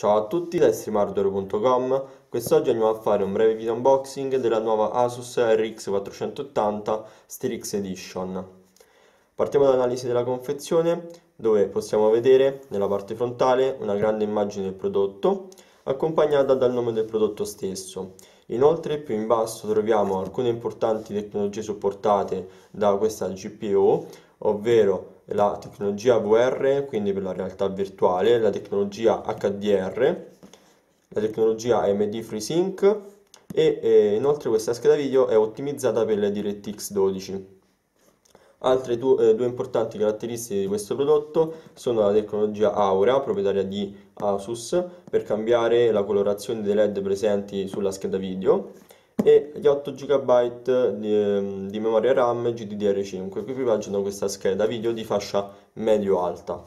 Ciao a tutti da estremhardware.com Quest'oggi andiamo a fare un breve video unboxing della nuova Asus RX 480 Strix Edition. Partiamo dall'analisi della confezione dove possiamo vedere nella parte frontale una grande immagine del prodotto accompagnata dal nome del prodotto stesso. Inoltre più in basso troviamo alcune importanti tecnologie supportate da questa GPU, ovvero la tecnologia VR, quindi per la realtà virtuale, la tecnologia HDR, la tecnologia AMD FreeSync e eh, inoltre questa scheda video è ottimizzata per le DirectX 12. Altre due, eh, due, importanti caratteristiche di questo prodotto sono la tecnologia Aura, proprietaria di Asus, per cambiare la colorazione dei LED presenti sulla scheda video e gli 8 GB di, ehm, di memoria RAM GDDR5 che equipaggiano questa scheda video di fascia medio-alta.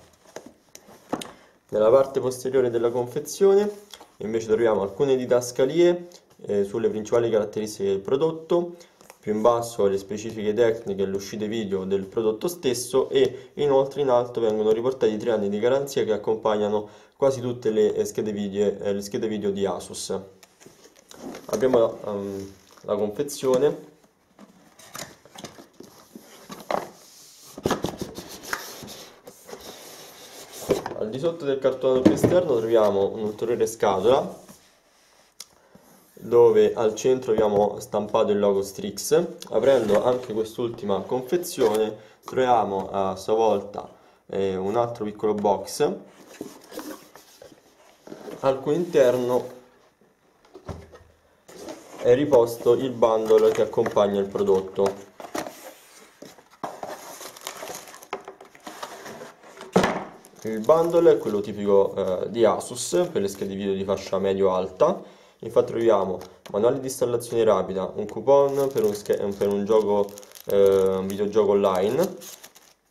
Nella parte posteriore della confezione invece troviamo alcune didascalie eh, sulle principali caratteristiche del prodotto, più in basso le specifiche tecniche e le uscite video del prodotto stesso e inoltre in alto vengono riportati tre anni di garanzia che accompagnano quasi tutte le schede video, eh, le schede video di Asus abbiamo um, la confezione. Al di sotto del cartone esterno troviamo un'ulteriore scatola dove al centro abbiamo stampato il logo Strix. Aprendo anche quest'ultima confezione troviamo a sua volta eh, un altro piccolo box. Al cui interno è riposto il bundle che accompagna il prodotto. Il bundle è quello tipico eh, di Asus per le schede video di fascia medio-alta. Infatti troviamo manuale di installazione rapida, un coupon per un, per un, gioco, eh, un videogioco online,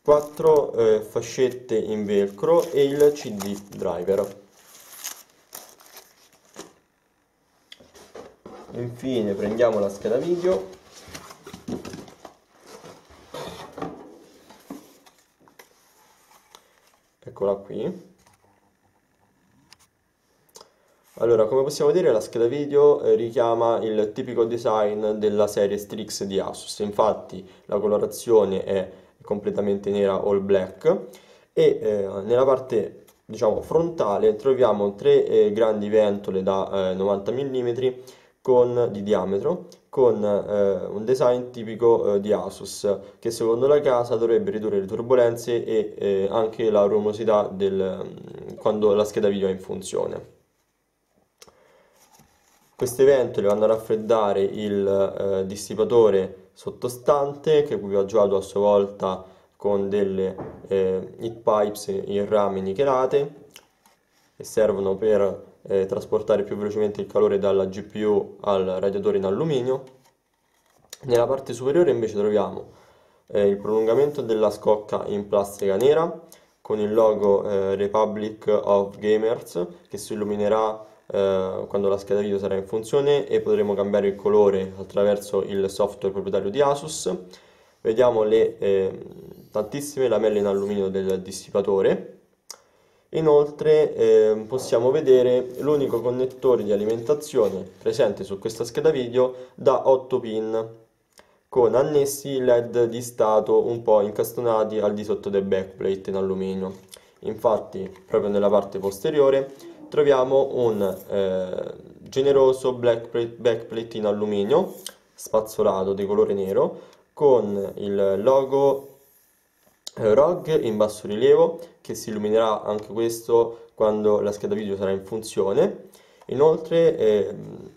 4 eh, fascette in velcro e il CD driver. Infine prendiamo la scheda video. Eccola qui. Allora come possiamo vedere la scheda video eh, richiama il tipico design della serie Strix di Asus. Infatti la colorazione è completamente nera all black e eh, nella parte diciamo frontale troviamo tre eh, grandi ventole da 90 eh, mm con, di diametro con eh, un design tipico eh, di Asus che secondo la casa dovrebbe ridurre le turbulenze e eh, anche la rumosità del, mm, quando la scheda video è in funzione. Queste ventole vanno a raffreddare il eh, dissipatore sottostante che è equipaggiato a sua volta con delle eh, heat pipes in rame nichelate che servono per eh, trasportare più velocemente il calore dalla GPU al radiatore in alluminio. Nella parte superiore invece troviamo eh, il prolungamento della scocca in plastica nera con il logo eh, Republic of Gamers che si illuminerà eh, quando la scheda video sarà in funzione e potremo cambiare il colore attraverso il software proprietario di Asus. Vediamo le eh, tantissime lamelle in alluminio del dissipatore Inoltre eh, possiamo vedere l'unico connettore di alimentazione presente su questa scheda video da 8 pin con annessi led di stato un po' incastonati al di sotto del backplate in alluminio. Infatti proprio nella parte posteriore troviamo un eh, generoso backplate in alluminio spazzolato di colore nero con il logo ROG in basso rilievo che si illuminerà anche questo quando la scheda video sarà in funzione. Inoltre eh,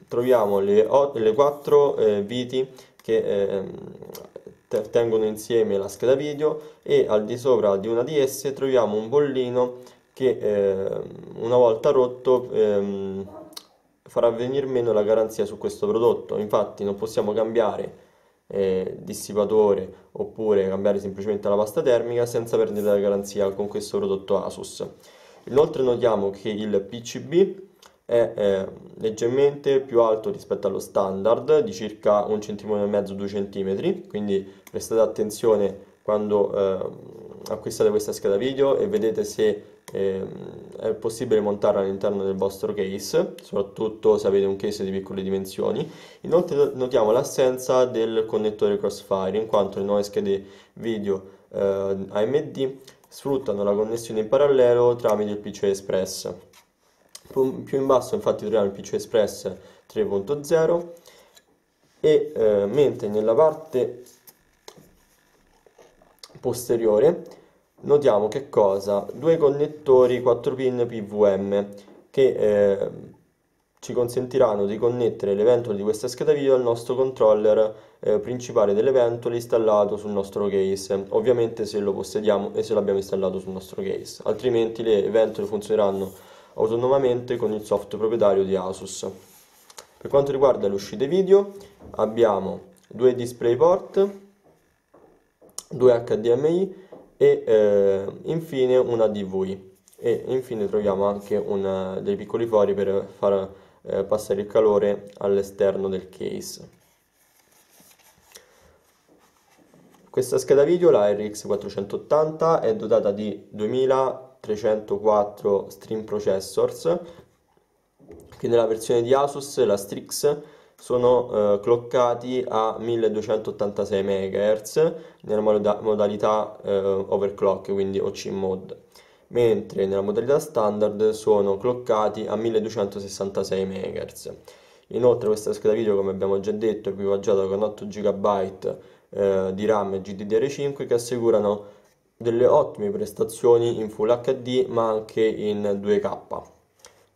troviamo le, le quattro eh, viti che eh, tengono insieme la scheda video e al di sopra di una di esse troviamo un bollino che eh, una volta rotto ehm, farà venire meno la garanzia su questo prodotto. Infatti non possiamo cambiare eh, dissipatore oppure cambiare semplicemente la pasta termica senza perdere la garanzia con questo prodotto Asus. Inoltre notiamo che il PCB è eh, leggermente più alto rispetto allo standard di circa un centimetro e mezzo 2 cm quindi prestate attenzione quando eh, acquistate questa scheda video e vedete se è possibile montarla all'interno del vostro case, soprattutto se avete un case di piccole dimensioni. Inoltre notiamo l'assenza del connettore Crossfire, in quanto le nuove schede video eh, AMD sfruttano la connessione in parallelo tramite il PCI Express. Più in basso infatti troviamo il PCI Express 3.0 e eh, mentre nella parte posteriore notiamo che cosa? Due connettori 4 pin PVM che eh, ci consentiranno di connettere l'eventole di questa scheda video al nostro controller eh, principale dell'eventole installato sul nostro case, ovviamente se lo possediamo e se l'abbiamo installato sul nostro case, altrimenti le eventole funzioneranno autonomamente con il software proprietario di Asus. Per quanto riguarda le uscite video abbiamo due DisplayPort, due HDMI e eh, infine una DV e infine troviamo anche una, dei piccoli fori per far eh, passare il calore all'esterno del case. Questa scheda video, la RX 480, è dotata di 2304 stream processors che nella versione di Asus, la Strix, sono eh, cloccati a 1286 MHz nella moda modalità eh, overclock, quindi OC mode, mentre nella modalità standard sono cloccati a 1266 MHz. Inoltre questa scheda video, come abbiamo già detto, è equipaggiata con 8 GB eh, di RAM e GDDR5 che assicurano delle ottime prestazioni in Full HD ma anche in 2K.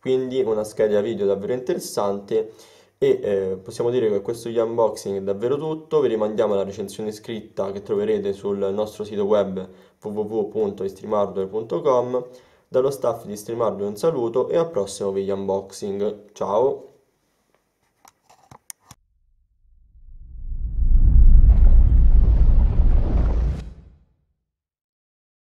Quindi una scheda video davvero interessante e eh, possiamo dire che questo unboxing è davvero tutto, vi rimandiamo alla recensione scritta che troverete sul nostro sito web www.istreamhardware.com dallo staff di Stream Hardware un saluto e al prossimo video unboxing, ciao!